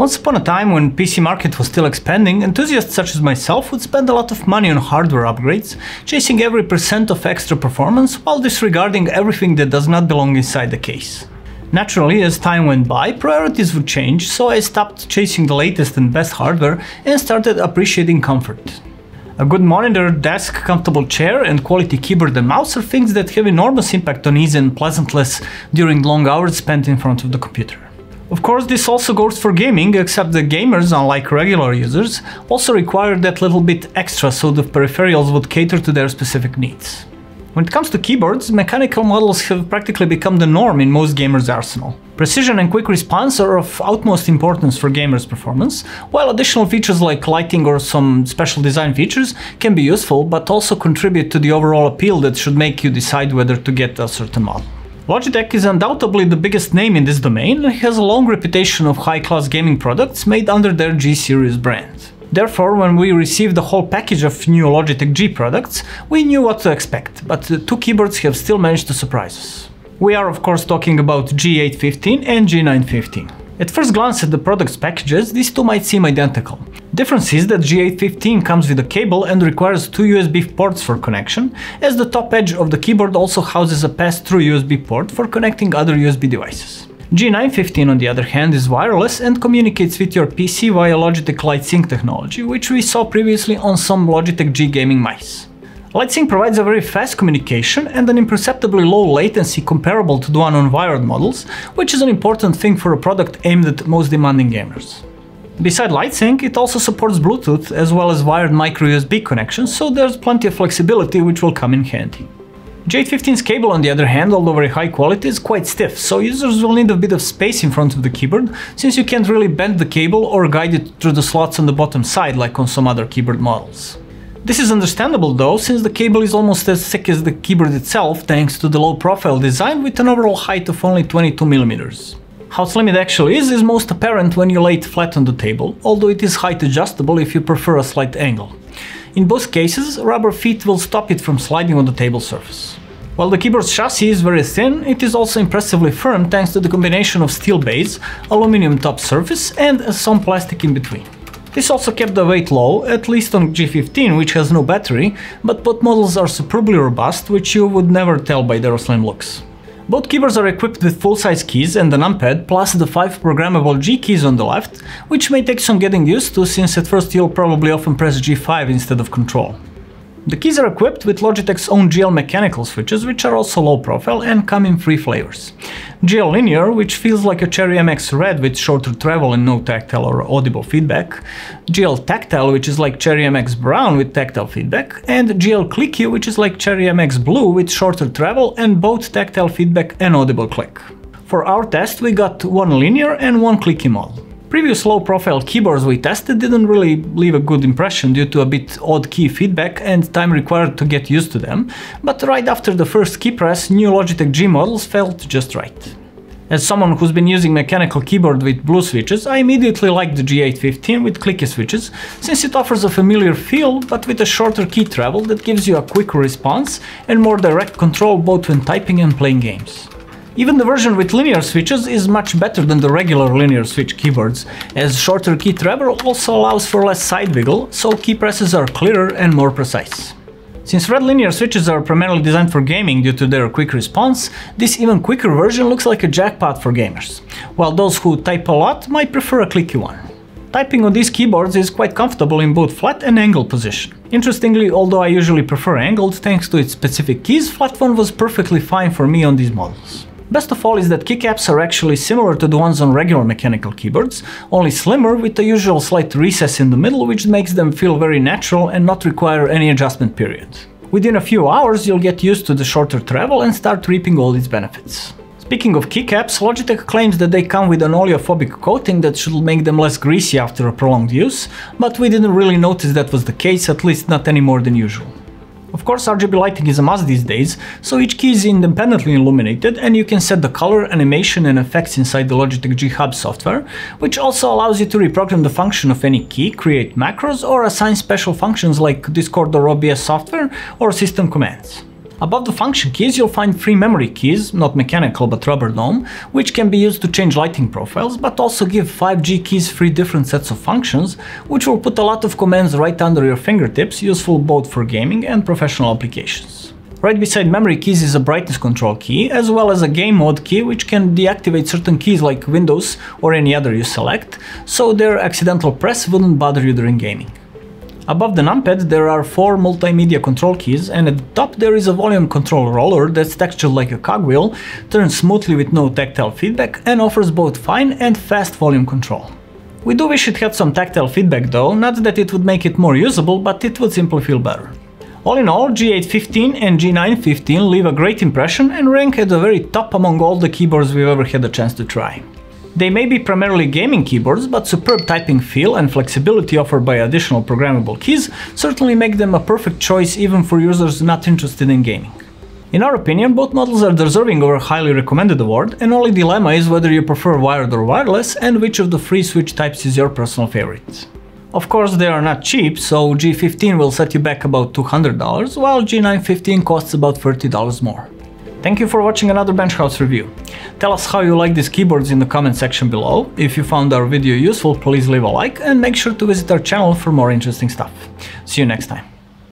Once upon a time, when PC market was still expanding, enthusiasts such as myself would spend a lot of money on hardware upgrades, chasing every percent of extra performance while disregarding everything that does not belong inside the case. Naturally, as time went by, priorities would change, so I stopped chasing the latest and best hardware and started appreciating comfort. A good monitor, desk, comfortable chair, and quality keyboard and mouse are things that have enormous impact on ease and pleasantness during long hours spent in front of the computer. Of course, this also goes for gaming, except the gamers, unlike regular users, also require that little bit extra so the peripherals would cater to their specific needs. When it comes to keyboards, mechanical models have practically become the norm in most gamers' arsenal. Precision and quick response are of utmost importance for gamers' performance, while additional features like lighting or some special design features can be useful, but also contribute to the overall appeal that should make you decide whether to get a certain model. Logitech is undoubtedly the biggest name in this domain and has a long reputation of high-class gaming products made under their G-Series brand. Therefore, when we received the whole package of new Logitech G products, we knew what to expect, but the two keyboards have still managed to surprise us. We are of course talking about G815 and G915. At first glance at the product's packages, these two might seem identical. Difference is that G815 comes with a cable and requires two USB ports for connection, as the top edge of the keyboard also houses a pass-through USB port for connecting other USB devices. G915 on the other hand is wireless and communicates with your PC via Logitech LightSync technology, which we saw previously on some Logitech G gaming mice. LightSync provides a very fast communication and an imperceptibly low latency comparable to the one on wired models, which is an important thing for a product aimed at most demanding gamers. Beside LightSync, it also supports Bluetooth as well as wired micro USB connections, so there's plenty of flexibility which will come in handy. G815's cable on the other hand, although very high quality, is quite stiff, so users will need a bit of space in front of the keyboard, since you can't really bend the cable or guide it through the slots on the bottom side like on some other keyboard models. This is understandable though, since the cable is almost as thick as the keyboard itself thanks to the low profile design with an overall height of only 22mm. How slim it actually is is most apparent when you lay it flat on the table, although it is height adjustable if you prefer a slight angle. In both cases, rubber feet will stop it from sliding on the table surface. While the keyboard's chassis is very thin, it is also impressively firm thanks to the combination of steel base, aluminum top surface and some plastic in between. This also kept the weight low, at least on G815 which has no battery, but both models are superbly robust, which you would never tell by their slim looks. Both keyboards are equipped with full-size keys and a numpad, plus the 5 programmable G keys on the left, which may take some getting used to since at first you'll probably often press G5 instead of Control. The keys are equipped with Logitech's own GL mechanical switches, which are also low profile and come in three flavors. GL Linear, which feels like a Cherry MX Red with shorter travel and no tactile or audible feedback, GL Tactile, which is like Cherry MX Brown with tactile feedback, and GL Clicky, which is like Cherry MX Blue with shorter travel and both tactile feedback and audible click. For our test we got one linear and one clicky model. Previous low-profile keyboards we tested didn't really leave a good impression due to a bit odd key feedback and time required to get used to them, but right after the first key press, new Logitech G models felt just right. As someone who's been using mechanical keyboard with blue switches, I immediately liked the G815 with clicky switches, since it offers a familiar feel but with a shorter key travel that gives you a quicker response and more direct control both when typing and playing games. Even the version with linear switches is much better than the regular linear switch keyboards, as shorter key travel also allows for less side wiggle, so key presses are clearer and more precise. Since red linear switches are primarily designed for gaming due to their quick response, this even quicker version looks like a jackpot for gamers, while those who type a lot might prefer a clicky one. Typing on these keyboards is quite comfortable in both flat and angled position. Interestingly, although I usually prefer angled thanks to its specific keys, flat one was perfectly fine for me on these models. Best of all is that keycaps are actually similar to the ones on regular mechanical keyboards, only slimmer with the usual slight recess in the middle which makes them feel very natural and not require any adjustment period. Within a few hours you'll get used to the shorter travel and start reaping all its benefits. Speaking of keycaps, Logitech claims that they come with an oleophobic coating that should make them less greasy after a prolonged use, but we didn't really notice that was the case, at least not any more than usual. Of course RGB lighting is a must these days, so each key is independently illuminated and you can set the color, animation and effects inside the Logitech G Hub software, which also allows you to reprogram the function of any key, create macros or assign special functions like Discord or OBS software or system commands. Above the function keys you'll find three memory keys, not mechanical but rubber dome, which can be used to change lighting profiles, but also give 5G keys three different sets of functions, which will put a lot of commands right under your fingertips, useful both for gaming and professional applications. Right beside memory keys is a brightness control key, as well as a game mode key which can deactivate certain keys like Windows or any other you select, so their accidental press wouldn't bother you during gaming. Above the numpad there are four multimedia control keys and at the top there is a volume control roller that's textured like a cogwheel, turns smoothly with no tactile feedback and offers both fine and fast volume control. We do wish it had some tactile feedback though, not that it would make it more usable, but it would simply feel better. All in all, G815 and G915 leave a great impression and rank at the very top among all the keyboards we've ever had a chance to try. They may be primarily gaming keyboards, but superb typing feel and flexibility offered by additional programmable keys certainly make them a perfect choice even for users not interested in gaming. In our opinion, both models are deserving of a highly recommended award, and only dilemma is whether you prefer wired or wireless and which of the free switch types is your personal favorite. Of course they are not cheap, so G815 will set you back about $200, while G915 costs about $30 more. Thank you for watching another Bench House review. Tell us how you like these keyboards in the comment section below. If you found our video useful, please leave a like and make sure to visit our channel for more interesting stuff. See you next time.